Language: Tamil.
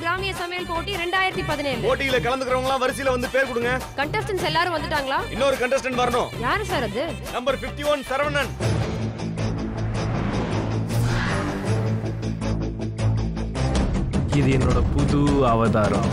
கிராமிய சமையல் போட்டி ரெண்டாயிரத்தி பதினேழு. போட்டியில கலந்துக்கிறவங்க எல்லாம் வரிசையில வந்து பேர் கொடுங்க. கண்டஸ்டன்ஸ் எல்லாரும் வந்துட்டாங்களா? இன்னொரு கண்டஸ்டன்ட் வரணும். யாரு சார் அது? Number 51 one Saravanan. இது என்னோட புது அவதாரம்.